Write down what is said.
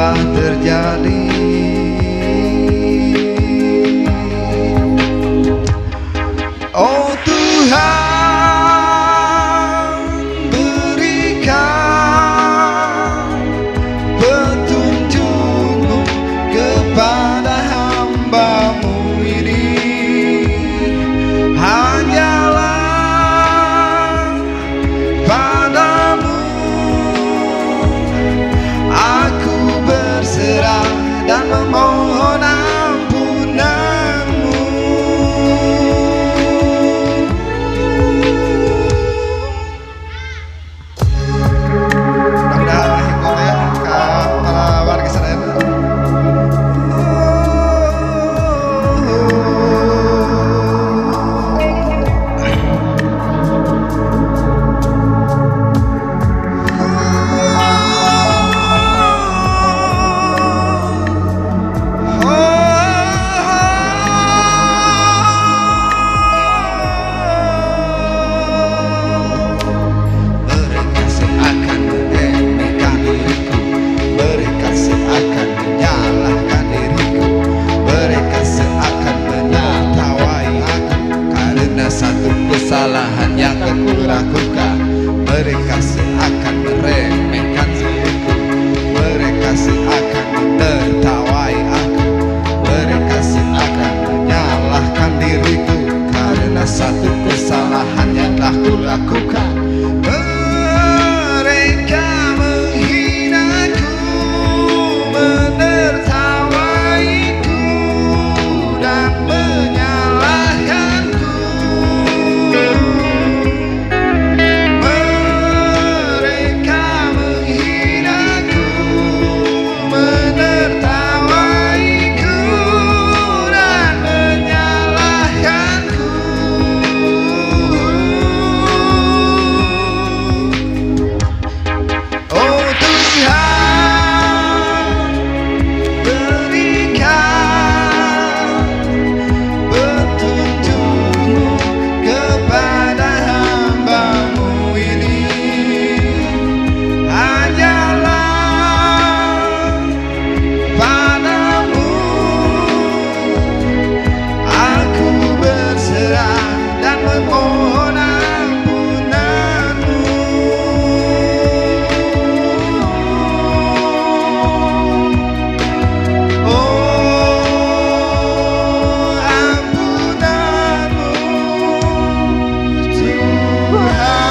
telah terjadi. Oh Tuhan berikan petunjukmu kepada hambamu ini. Hanyalah got no more. Mereka seakan meremehkan diriku Mereka seakan menertawai aku. Mereka seakan menyalahkan diriku. Karena satu kesalahan yang telah kulakukan Yeah.